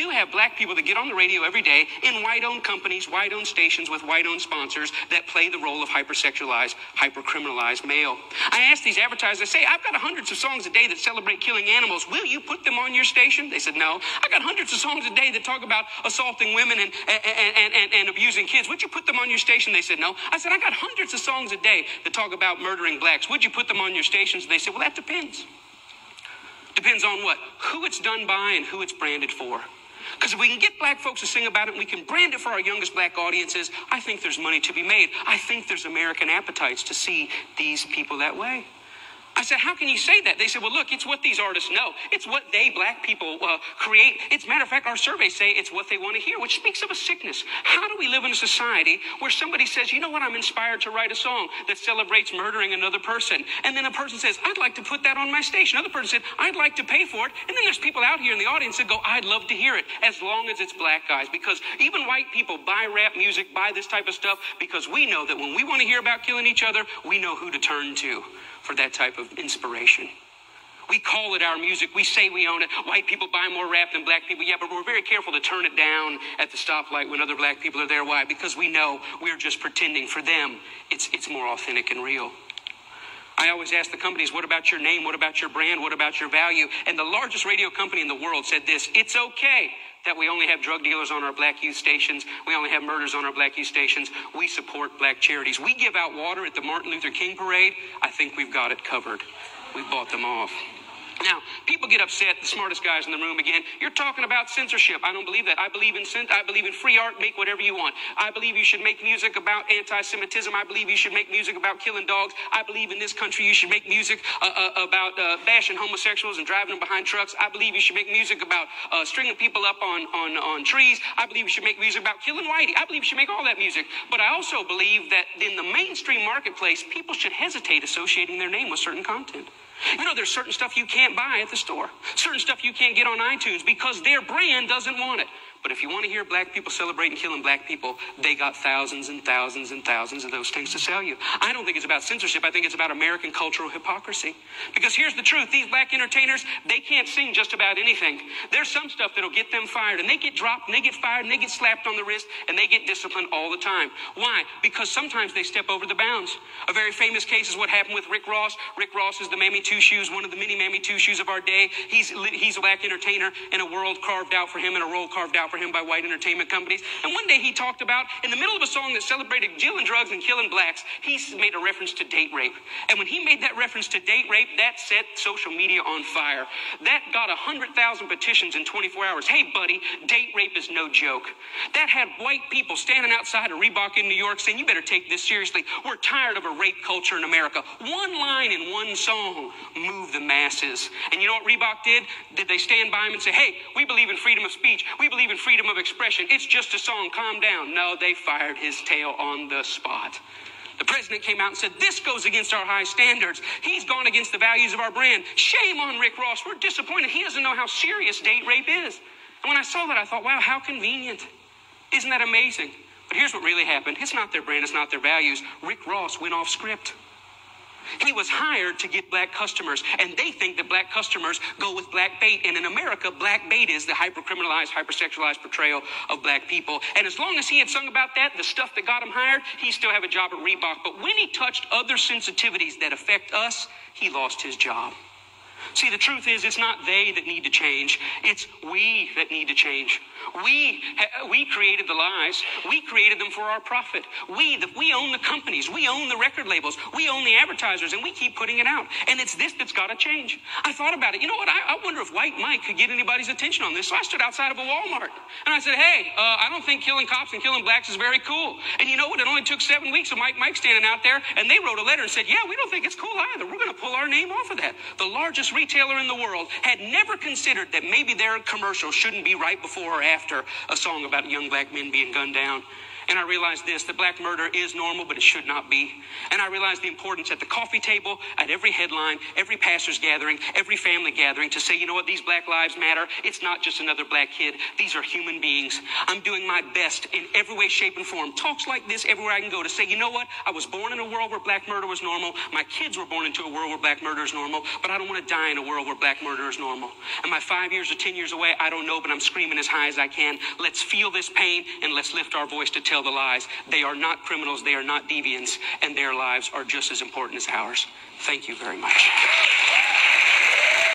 do have black people that get on the radio every day in white owned companies, white owned stations with white owned sponsors that play the role of hypersexualized, hypercriminalized male. I asked these advertisers, I say, I've got hundreds of songs a day that celebrate killing animals. Will you put them on your station? They said, no. I got hundreds of songs a day that talk about assaulting women and, and, and, and, and abusing kids. Would you put them on your station? They said, no. I said, I got hundreds of songs a day that talk about murdering blacks. Would you put them on your stations? They said, well, that depends. Depends on what? Who it's done by and who it's branded for. Because if we can get black folks to sing about it and we can brand it for our youngest black audiences, I think there's money to be made. I think there's American appetites to see these people that way. I said, How can you say that? They said, Well, look, it's what these artists know. It's what they, black people, uh, create. It's matter of fact, our surveys say it's what they want to hear, which speaks of a sickness. How do we live in a society where somebody says, You know what? I'm inspired to write a song that celebrates murdering another person. And then a person says, I'd like to put that on my station. Another person said, I'd like to pay for it. And then there's people out here in the audience that go, I'd love to hear it, as long as it's black guys. Because even white people buy rap music, buy this type of stuff, because we know that when we want to hear about killing each other, we know who to turn to for that type of inspiration. We call it our music. We say we own it. White people buy more rap than black people. Yeah, but we're very careful to turn it down at the stoplight when other black people are there. Why? Because we know we're just pretending. For them, it's, it's more authentic and real. I always ask the companies, what about your name? What about your brand? What about your value? And the largest radio company in the world said this it's okay that we only have drug dealers on our black youth stations. We only have murders on our black youth stations. We support black charities. We give out water at the Martin Luther King parade. I think we've got it covered. We bought them off. Now, people get upset, the smartest guys in the room again. You're talking about censorship. I don't believe that. I believe in I believe in free art, make whatever you want. I believe you should make music about anti-Semitism. I believe you should make music about killing dogs. I believe in this country you should make music uh, uh, about uh, bashing homosexuals and driving them behind trucks. I believe you should make music about uh, stringing people up on, on, on trees. I believe you should make music about killing whitey. I believe you should make all that music. But I also believe that in the mainstream marketplace, people should hesitate associating their name with certain content. You know, there's certain stuff you can't buy at the store, certain stuff you can't get on iTunes because their brand doesn't want it. But if you want to hear black people celebrating killing black people, they got thousands and thousands and thousands of those things to sell you. I don't think it's about censorship. I think it's about American cultural hypocrisy. Because here's the truth these black entertainers, they can't sing just about anything. There's some stuff that'll get them fired, and they get dropped, and they get fired, and they get slapped on the wrist, and they get disciplined all the time. Why? Because sometimes they step over the bounds. A very famous case is what happened with Rick Ross. Rick Ross is the Mammy Two Shoes, one of the many Mammy Two Shoes of our day. He's, he's a black entertainer in a world carved out for him and a role carved out for him by white entertainment companies. And one day he talked about, in the middle of a song that celebrated dealing drugs and killing blacks, he made a reference to date rape. And when he made that reference to date rape, that set social media on fire. That got 100,000 petitions in 24 hours. Hey, buddy, date rape is no joke. That had white people standing outside of Reebok in New York saying, you better take this seriously. We're tired of a rape culture in America. One line in one song moved the masses. And you know what Reebok did? Did they stand by him and say, hey, we believe in freedom of speech. We believe in freedom of expression. It's just a song. Calm down. No, they fired his tail on the spot. The president came out and said, This goes against our high standards. He's gone against the values of our brand. Shame on Rick Ross. We're disappointed. He doesn't know how serious date rape is. And when I saw that, I thought, wow, how convenient. Isn't that amazing? But here's what really happened it's not their brand, it's not their values. Rick Ross went off script. He was hired to get black customers, and they think that black customers go with black bait. And in America, black bait is the hypercriminalized, hypersexualized portrayal of black people. And as long as he had sung about that, the stuff that got him hired, he still have a job at Reebok. But when he touched other sensitivities that affect us, he lost his job. See, the truth is, it's not they that need to change. It's we that need to change. We, we created the lies. We created them for our profit. We, the, we own the companies. We own the record labels. We own the advertisers, and we keep putting it out. And it's this that's got to change. I thought about it. You know what? I, I, wonder if White Mike could get anybody's attention on this. So I stood outside of a Walmart, and I said, hey, uh, I don't think killing cops and killing blacks is very cool. And you know what? It only took seven weeks of White Mike standing out there, and they wrote a letter and said, yeah, we don't think it's cool either. We're going to pull our name off of that. The largest retailer in the world had never considered that maybe their commercial shouldn't be right before or after a song about young black men being gunned down. And I realized this that black murder is normal, but it should not be. And I realized the importance at the coffee table, at every headline, every pastor's gathering, every family gathering to say, you know what, these black lives matter. It's not just another black kid, these are human beings. I'm doing my best in every way, shape, and form. Talks like this everywhere I can go to say, you know what, I was born in a world where black murder was normal. My kids were born into a world where black murder is normal, but I don't want to die in a world where black murder is normal. Am I five years or ten years away? I don't know, but I'm screaming as high as I can. Let's feel this pain and let's lift our voice to tell the lies. They are not criminals, they are not deviants, and their lives are just as important as ours. Thank you very much.